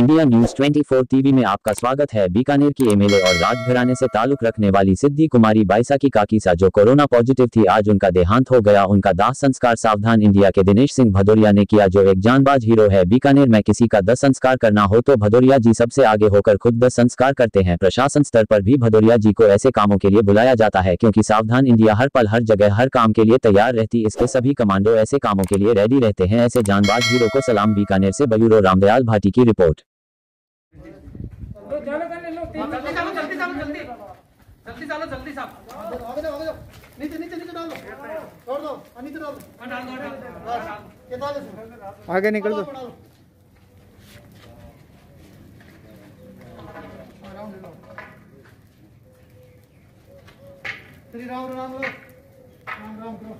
India news 24 TV में आपका स्वागत है। बीकानेर की एमएलए और राजघराने से ताल्लुक रखने वाली सिद्धि कुमारी बाइसा की काकीसा जो कोरोना पॉजिटिव थी, आज उनका देहांत हो गया। उनका दाह संस्कार सावधान इंडिया के दिनेश सिंह भदौरिया ने किया, जो एक जानबाज हीरो है। बीकानेर में किसी का दस संस्कार करना हो तो भदौरिया जी सबसे आगे होकर खुद दस संस्कार करते हैं। प्रशासन स्तर पर भी भदौरिया जी को ऐसे कामों के लिए बुलाया जाता है, क्योंकि सावधान इंडिया हर पल, हर जगह, हर काम के लिए तैयार रहती, इसके सभी कमांडो ऐसे कामों के लिए रेडी रहते हैं, ऐसे जानबाज हीरो को सलाम। बीकानेर से ब्यूरो रामदयाल भाटी की रिपोर्ट। लो चालू कर ले हाँ, जल्दी चालो जल्दी चालो जल्दी। जल्दी चालो जल्दी साहब। आगे जाओ आगे जाओ। नीचे नीचे नीचे डाल। दो छोड़ दो और नीचे डाल। दो हाँ, डाल दो डाल। दो ये डाल दो आगे निकल दो। श्री राम राम लो राम राम करो